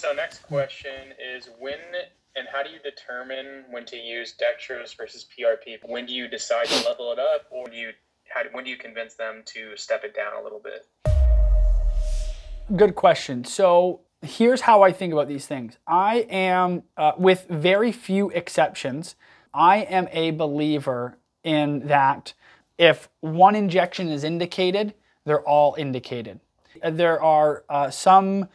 So next question is when and how do you determine when to use dextrose versus PRP? When do you decide to level it up, or do you how, when do you convince them to step it down a little bit? Good question. So here's how I think about these things. I am, uh, with very few exceptions, I am a believer in that if one injection is indicated, they're all indicated. There are uh, some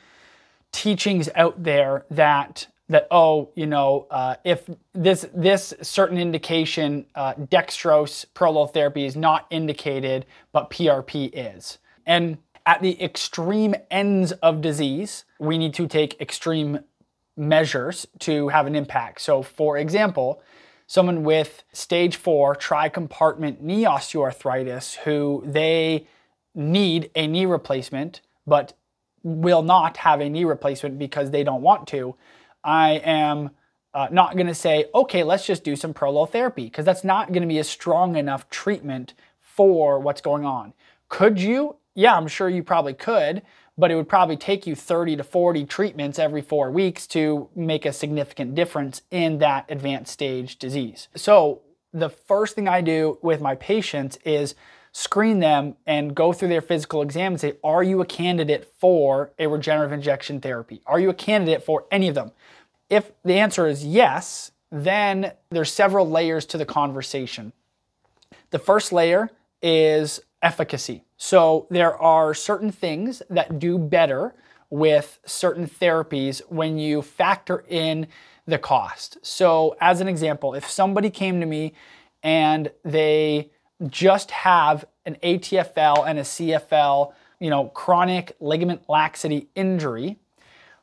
teachings out there that that oh you know uh, if this this certain indication uh, dextrose prolotherapy is not indicated but PRP is. And at the extreme ends of disease we need to take extreme measures to have an impact. So for example someone with stage 4 tricompartment knee osteoarthritis who they need a knee replacement but will not have a knee replacement because they don't want to, I am uh, not going to say, okay, let's just do some prolotherapy because that's not going to be a strong enough treatment for what's going on. Could you? Yeah, I'm sure you probably could, but it would probably take you 30 to 40 treatments every four weeks to make a significant difference in that advanced stage disease. So, the first thing I do with my patients is screen them and go through their physical exam and say, are you a candidate for a regenerative injection therapy? Are you a candidate for any of them? If the answer is yes, then there's several layers to the conversation. The first layer is efficacy. So there are certain things that do better with certain therapies when you factor in the cost. So as an example, if somebody came to me and they just have an ATFL and a CFL, you know, chronic ligament laxity injury,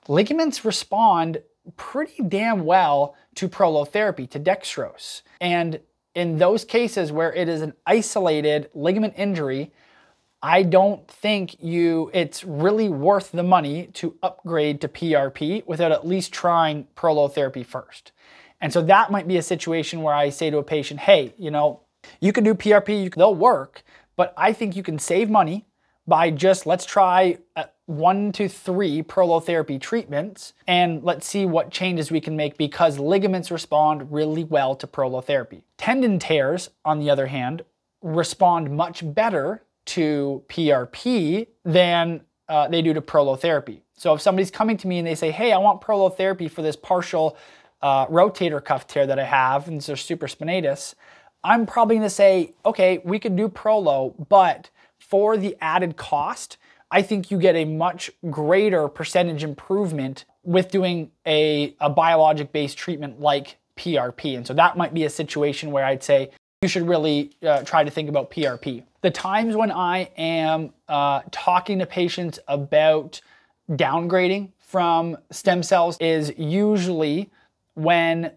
ligaments respond pretty damn well to prolotherapy, to dextrose. And in those cases where it is an isolated ligament injury, I don't think you it's really worth the money to upgrade to PRP without at least trying prolotherapy first. And so that might be a situation where I say to a patient, "Hey, you know, you can do PRP, can, they'll work, but I think you can save money by just let's try uh, one to three prolotherapy treatments and let's see what changes we can make because ligaments respond really well to prolotherapy. Tendon tears, on the other hand, respond much better to PRP than uh, they do to prolotherapy. So if somebody's coming to me and they say, hey, I want prolotherapy for this partial uh, rotator cuff tear that I have, and so supraspinatus, I'm probably gonna say, okay, we could do Prolo, but for the added cost, I think you get a much greater percentage improvement with doing a, a biologic based treatment like PRP. And so that might be a situation where I'd say you should really uh, try to think about PRP. The times when I am uh, talking to patients about downgrading from stem cells is usually when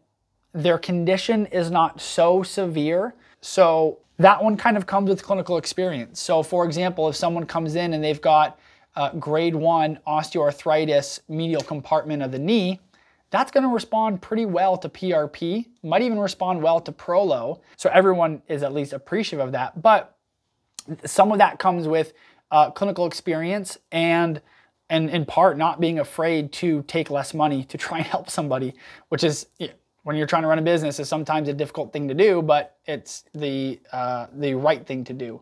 their condition is not so severe. So that one kind of comes with clinical experience. So, for example, if someone comes in and they've got uh, grade one osteoarthritis, medial compartment of the knee, that's going to respond pretty well to PRP, might even respond well to Prolo. So, everyone is at least appreciative of that. But some of that comes with uh, clinical experience and and in part not being afraid to take less money to try and help somebody, which is when you're trying to run a business is sometimes a difficult thing to do, but it's the, uh, the right thing to do.